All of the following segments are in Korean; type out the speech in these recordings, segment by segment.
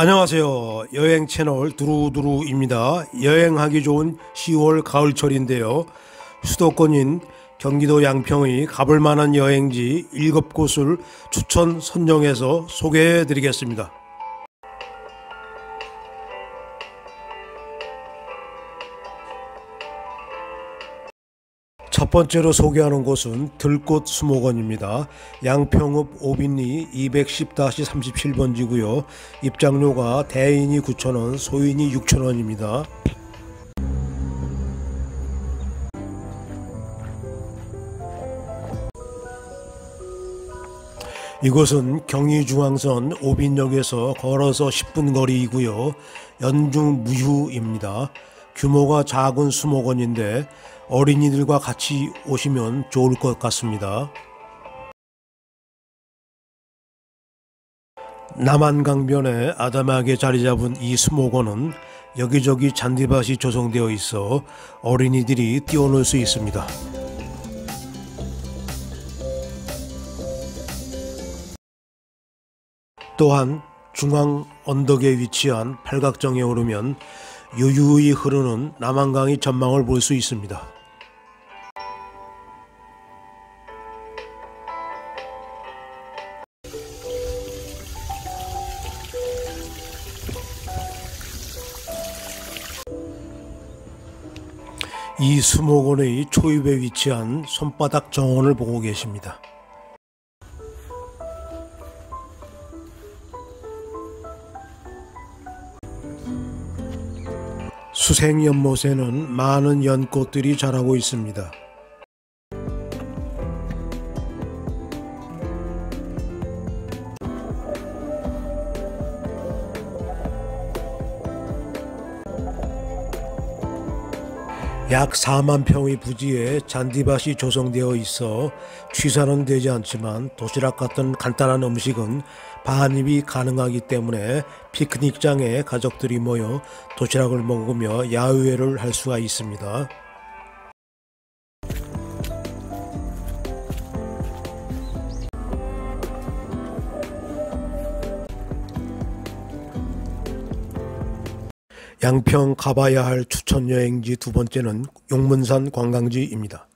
안녕하세요. 여행 채널 두루두루입니다. 여행하기 좋은 10월 가을철인데요. 수도권인 경기도 양평의 가볼 만한 여행지 7곳을 추천 선정해서 소개해 드리겠습니다. 첫 번째로 소개하는 곳은 들꽃 수목원입니다. 양평읍 오빈리 210-37번지고요. 입장료가 대인이 9,000원, 소인이 6,000원입니다. 이곳은 경의중앙선 오빈역에서 걸어서 10분 거리이고요. 연중 무휴입니다. 규모가 작은 수목원인데 어린이들과 같이 오시면 좋을 것 같습니다. 남한강변에 아담하게 자리 잡은 이 수목원은 여기저기 잔디밭이 조성되어 있어 어린이들이 뛰어놀 수 있습니다. 또한 중앙 언덕에 위치한 팔각정에 오르면 유유히 흐르는 남한강의 전망을 볼 수 있습니다. 이 수목원의 초입에 위치한 손바닥 정원을 보고 계십니다. 수생 연못에는 많은 연꽃들이 자라고 있습니다. 약 4만 평의 부지에 잔디밭이 조성되어 있어 취사는 되지 않지만 도시락 같은 간단한 음식은 반입이 가능하기 때문에 피크닉장에 가족들이 모여 도시락을 먹으며 야외를 할 수가 있습니다. 양평 가봐야 할 추천 여행지 두 번째는 용문산 관광지입니다.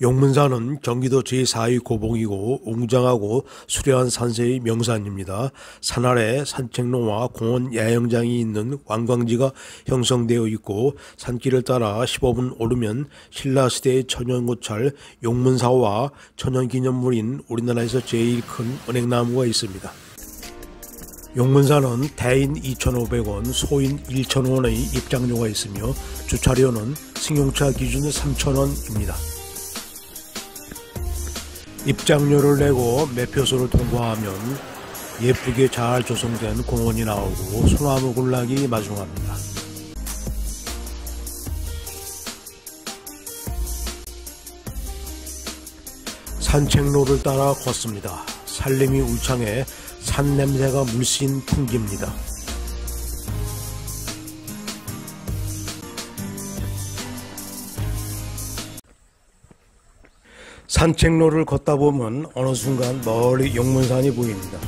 용문산은 경기도 제4위 고봉이고 웅장하고 수려한 산세의 명산입니다. 산 아래 산책로와 공원 야영장이 있는 관광지가 형성되어 있고 산길을 따라 15분 오르면 신라시대의 천연고찰 용문사와 천연기념물인 우리나라에서 제일 큰 은행나무가 있습니다. 용문산은 대인 2,500원, 소인 1,000원의 입장료가 있으며 주차료는 승용차 기준 3,000원입니다. 입장료를 내고 매표소를 통과하면 예쁘게 잘 조성된 공원이 나오고 소나무 군락이 마중합니다. 산책로를 따라 걷습니다. 살림이 울창해 산 냄새가 물씬 풍깁니다. 산책로를 걷다 보면 어느 순간 멀리 용문산이 보입니다.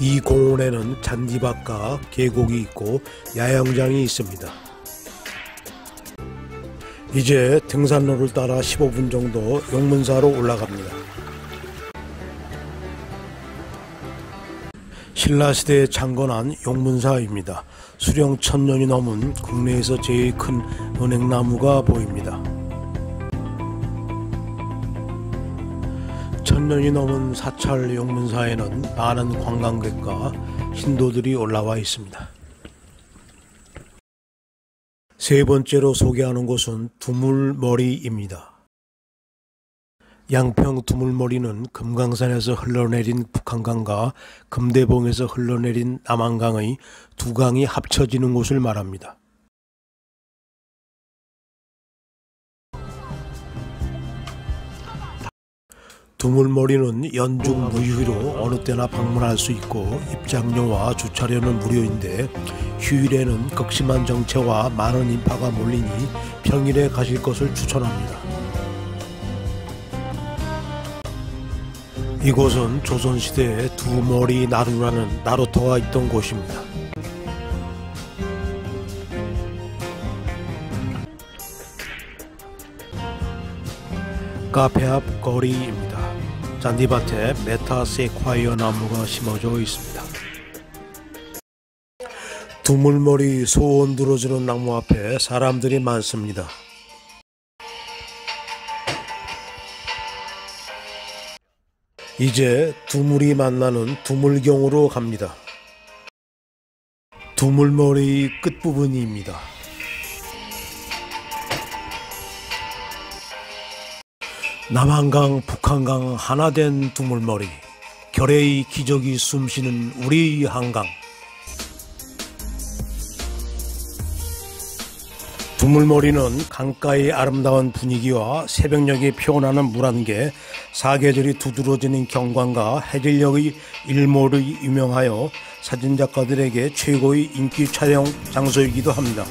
이 공원에는 잔디밭과 계곡이 있고 야영장이 있습니다. 이제 등산로를 따라 15분 정도 용문사로 올라갑니다. 신라시대에 창건한 용문사입니다. 수령 천년이 넘은 국내에서 제일 큰 은행나무가 보입니다. 천년이 넘은 사찰 용문사에는 많은 관광객과 신도들이 올라와 있습니다. 세 번째로 소개하는 곳은 두물머리입니다. 양평 두물머리는 금강산에서 흘러내린 북한강과 금대봉에서 흘러내린 남한강의 두 강이 합쳐지는 곳을 말합니다. 두물머리는 연중 무휴로 어느 때나 방문할 수 있고 입장료와 주차료는 무료인데 휴일에는 극심한 정체와 많은 인파가 몰리니 평일에 가실 것을 추천합니다. 이곳은 조선시대에 두 머리 나루라는 나루터가 있던 곳입니다. 카페 앞 거리입니다. 잔디밭에 메타세콰이어 나무가 심어져 있습니다. 두물머리 소원 들어주는 나무 앞에 사람들이 많습니다. 이제 두물이 만나는 두물경으로 갑니다. 두물머리 끝부분입니다. 남한강, 북한강 하나 된 두물머리 결의의 기적이 숨쉬는 우리 한강 두물머리는 강가의 아름다운 분위기와 새벽녘이 피어나는 물안개, 사계절이 두드러지는 경관과 해질녘의 일몰이 유명하여 사진작가들에게 최고의 인기 촬영 장소이기도 합니다.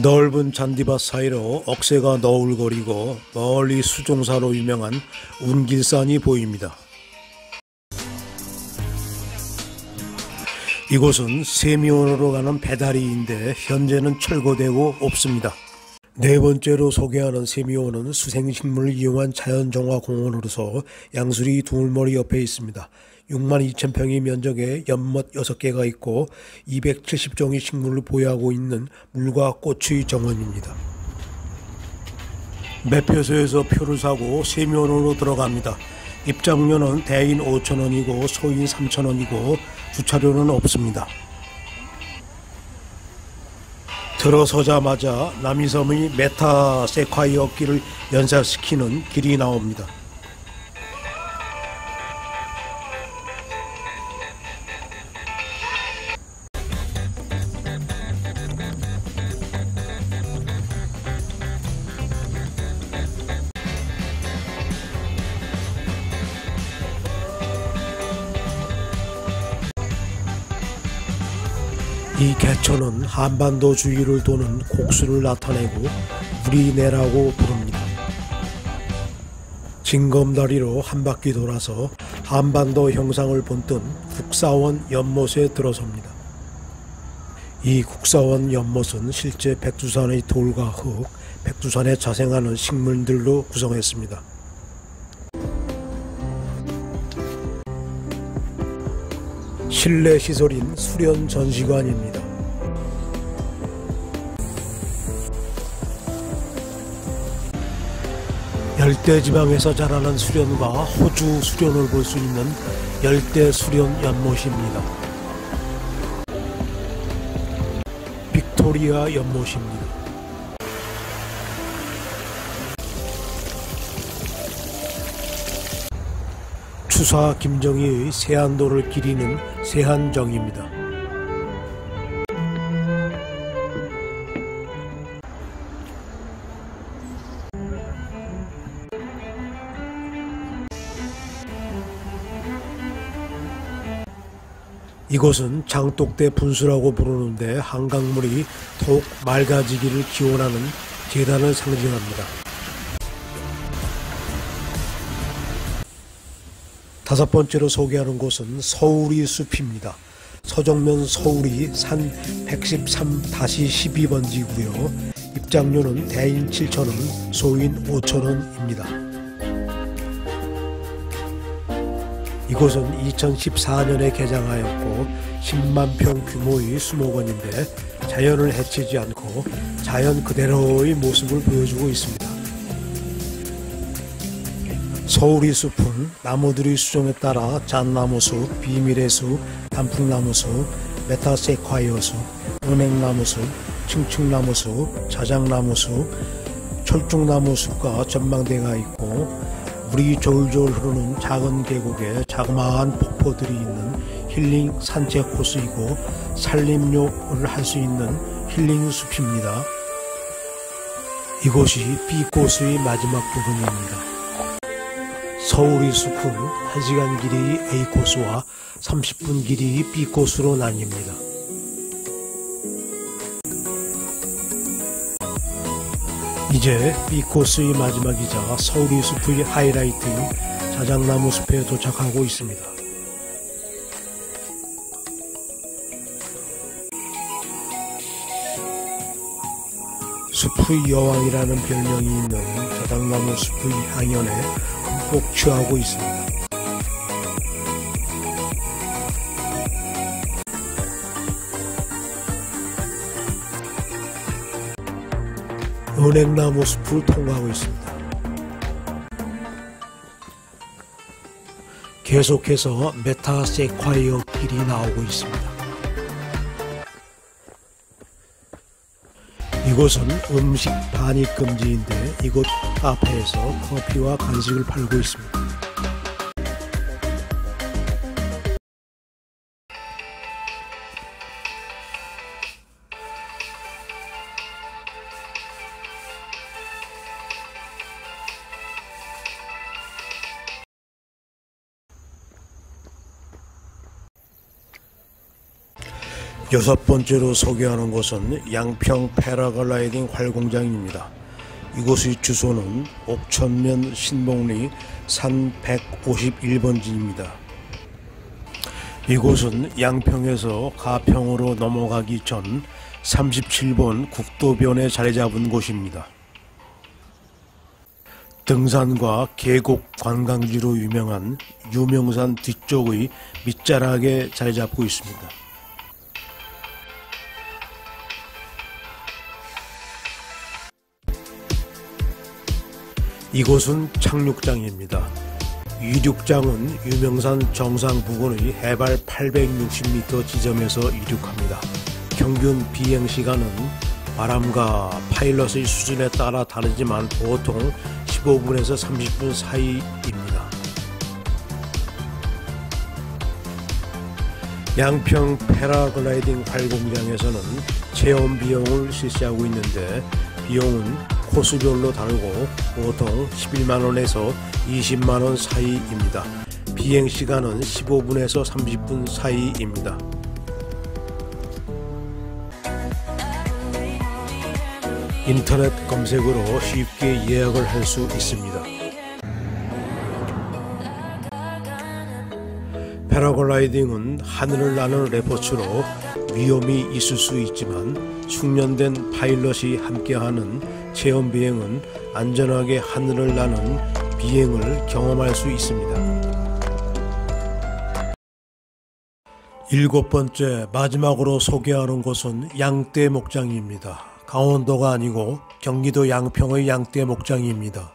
넓은 잔디밭 사이로 억새가 너울거리고 멀리 수종사로 유명한 운길산이 보입니다. 이곳은 세미원으로 가는 배다리인데 현재는 철거되고 없습니다. 네 번째로 소개하는 세미원은 수생식물을 이용한 자연정화공원으로서 양수리 두물머리 옆에 있습니다. 6만 2천 평의 면적에 연못 6개가 있고 270종의 식물을 보유하고 있는 물과 꽃의 정원입니다. 매표소에서 표를 사고 세면으로 들어갑니다. 입장료는 대인 5천원이고 소인 3천원이고 주차료는 없습니다. 들어서자마자 남이섬의 메타세콰이어 길을 연상시키는 길이 나옵니다. 이 개천은 한반도 주위를 도는 곡수를 나타내고 우리내라고 부릅니다. 징검다리로 한 바퀴 돌아서 한반도 형상을 본뜬 국사원 연못에 들어섭니다. 이 국사원 연못은 실제 백두산의 돌과 흙, 백두산에 자생하는 식물들로 구성했습니다. 실내 시설인 수련 전시관입니다. 열대 지방에서 자라는 수련과 호주 수련을 볼 수 있는 열대 수련 연못입니다. 빅토리아 연못입니다. 추사 김정희의 세안도를 기리는 세안정입니다. 이곳은 장독대 분수라고 부르는데 한강물이 더욱 맑아지기를 기원하는 계단을 상징합니다. 다섯 번째로 소개하는 곳은 서울이 숲입니다. 서정면 서울이 산 113-12번지고요. 입장료는 대인 7,000원, 소인 5,000원입니다. 이곳은 2014년에 개장하였고 10만 평 규모의 수목원인데 자연을 해치지 않고 자연 그대로의 모습을 보여주고 있습니다. 서후리 숲은 나무들의 수종에 따라 잣나무 숲, 비밀의 숲, 단풍나무 숲, 메타세콰이어 숲, 은행나무 숲, 층층나무 숲, 자작나무 숲, 철쭉나무 숲과 전망대가 있고 물이 졸졸 흐르는 작은 계곡에 자그마한 폭포들이 있는 힐링 산책 코스이고 산림욕을 할 수 있는 힐링 숲입니다. 이곳이 B코스의 마지막 부분입니다. 서울의 숲은 1시간 길이 A 코스와 30분 길이 B 코스로 나뉩니다. 이제 B 코스의 마지막이자 서울의 숲의 하이라이트인 자작나무 숲에 도착하고 있습니다. 숲의 여왕이라는 별명이 있는 자작나무 숲의 향연에 흠뻑 취하고 있습니다. 은행나무 숲을 통과하고 있습니다. 계속해서 메타세콰이어 길이 나오고 있습니다. 이곳은 음식 반입 금지인데 이곳 카페에서 커피와 간식을 팔고 있습니다. 여섯 번째로 소개하는 곳은 양평 패러글라이딩 활공장입니다. 이곳의 주소는 옥천면 신봉리 산 151번지입니다. 이곳은 양평에서 가평으로 넘어가기 전 37번 국도변에 자리 잡은 곳입니다. 등산과 계곡 관광지로 유명한 유명산 뒤쪽의 밑자락에 자리 잡고 있습니다. 이곳은 착륙장입니다. 이륙장은 유명산 정상 부근의 해발 860m 지점에서 이륙합니다. 평균 비행 시간은 바람과 파일럿의 수준에 따라 다르지만 보통 15분에서 30분 사이입니다. 양평 패러글라이딩 활공장에서는 체험 비용을 실시하고 있는데 비용은 코스별로 다르고 보통 11만원에서 20만원 사이입니다. 비행시간은 15분에서 30분 사이입니다. 인터넷 검색으로 쉽게 예약을 할 수 있습니다. 패러글라이딩은 하늘을 나는 레포츠로 위험이 있을 수 있지만 숙련된 파일럿이 함께하는 체험 비행은 안전하게 하늘을 나는 비행을 경험할 수 있습니다. 일곱 번째 마지막으로 소개하는 곳은 양떼 목장입니다. 강원도가 아니고 경기도 양평의 양떼 목장입니다.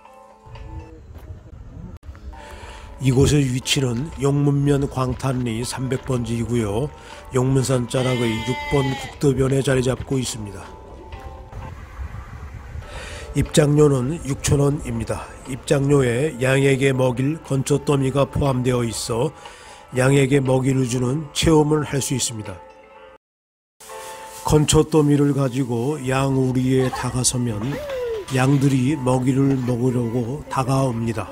이곳의 위치는 용문면 광탄리 300번지이고요. 용문산 자락의 6번 국도변에 자리 잡고 있습니다. 입장료는 6천원입니다. 입장료에 양에게 먹일 건초 더미가 포함되어 있어 양에게 먹이를 주는 체험을 할 수 있습니다. 건초 더미를 가지고 양 우리에 다가서면 양들이 먹이를 먹으려고 다가옵니다.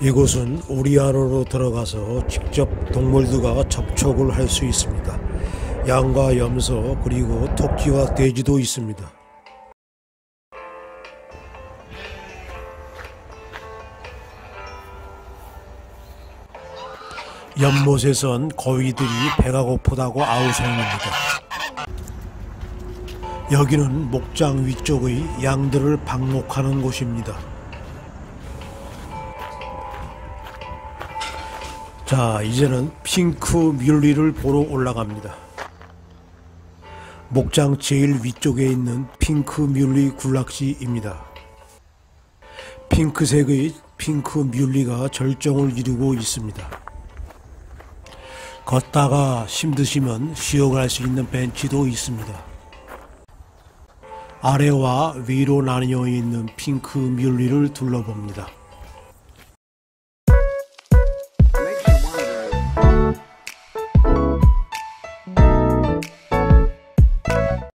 이곳은 우리 안으로 들어가서 직접 동물들과 접촉을 할 수 있습니다. 양과 염소 그리고 토끼와 돼지도 있습니다. 연못에선 거위들이 배가 고프다고 아우성입니다. 여기는 목장 위쪽의 양들을 방목하는 곳입니다. 자, 이제는 핑크 뮬리를 보러 올라갑니다. 목장 제일 위쪽에 있는 핑크 뮬리 군락지입니다. 핑크색의 핑크 뮬리가 절정을 이루고 있습니다. 걷다가 힘드시면 쉬어갈 수 있는 벤치도 있습니다. 아래와 위로 나뉘어 있는 핑크 뮬리를 둘러봅니다.